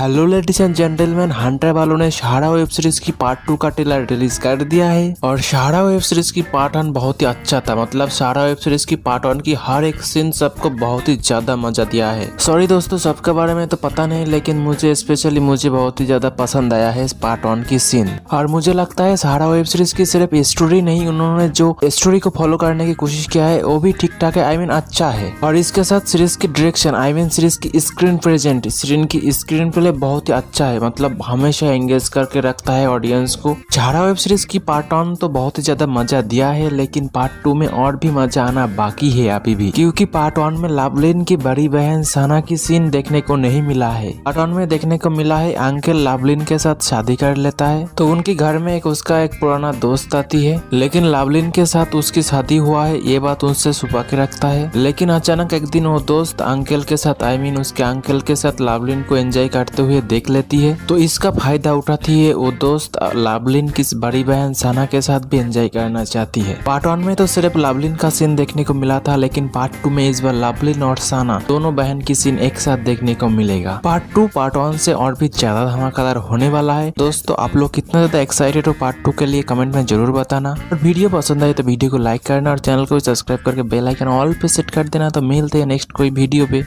Hello ladies and gentleman Hunter वालों ने सहारा वेब सीरीज़ की पार्ट टू का ट्रेलर रिलीज़ कर दिया है। और सहारा वेब सीरीज़ की पार्ट वन बहुत ही अच्छा था। मतलब सहारा वेब सीरीज़ की पार्ट वन की हर एक सीन सबको बहुत ही ज़्यादा मज़ा दिया है। सॉरी दोस्तों, सबके बारे में तो पता नहीं, लेकिन मुझे स्पेशली मुझे बहुत ही ज़्यादा पसंद आया है इस पार्ट वन की सीन और मुझे लगता है सहारा वेब सीरीज़ की सिर्फ़ स्टोरी नहीं, उन्होंने जो स्टोरी को फॉलो करने की कोशिश किया है, वो भी ठीक ठाक है आई मीन अच्छा है। और इसके साथ सीरीज़ की डायरेक्शन आई मीन सीरीज़ की स्क्रीन प्रेजेंट सीरीज़ की स्क्रीन प्ले बहुत ही अच्छा है। मतलब हमेशा एंगेज करके रखता है ऑडियंस को। झाड़ा वेब सीरीज़ की पार्ट वन तो बहुत ही ज़्यादा मज़ा दिया है, लेकिन पार्ट टू में और भी मज़ा आना बाकी है अभी भी। क्योंकि पार्ट वन में लावलिन की बड़ी बहन सना की सीन देखने को नहीं मिला है। पार्ट वन में देखने को मिला है अंकल लावलिन के साथ शादी कर लेता है। तो उनके घर में एक उसका एक पुराना दोस्त आती है। लेकिन लावलिन के साथ उसकी शादी हुआ है, ये बात उनसे छुपा के रखता है। लेकिन अचानक एक दिन वो दोस्त अंकल के साथ आई मीन उसके अंकल के साथ लावलिन को एंजॉय करते हुए देख लेती है। तो इसका फ़ायदा उठाती है वो दोस्त लावलिन की बड़ी बहन सना के साथ भी एंजॉय करना चाहती है। पार्ट वन में तो सिर्फ़ लावलिन का सीन देखने को मिला था, लेकिन पार्ट टू में इस बार लावलिन और साना दोनों बहन की सीन एक साथ देखने को मिलेगा। पार्ट टू पार्ट वन से और भी ज़्यादा धमाकेदार होने वाला है। दोस्तों, आप लोग कितना ज़्यादा एक्साइटेड हो पार्ट टू के लिए कमेंट में ज़रूर बताना। और वीडियो पसंद आए तो वीडियो को लाइक करना और चैनल को सब्सक्राइब करके बेल आइकन ऑल पे सेट कर देना। तो मिलते हैं नेक्स्ट कोई वीडियो पे।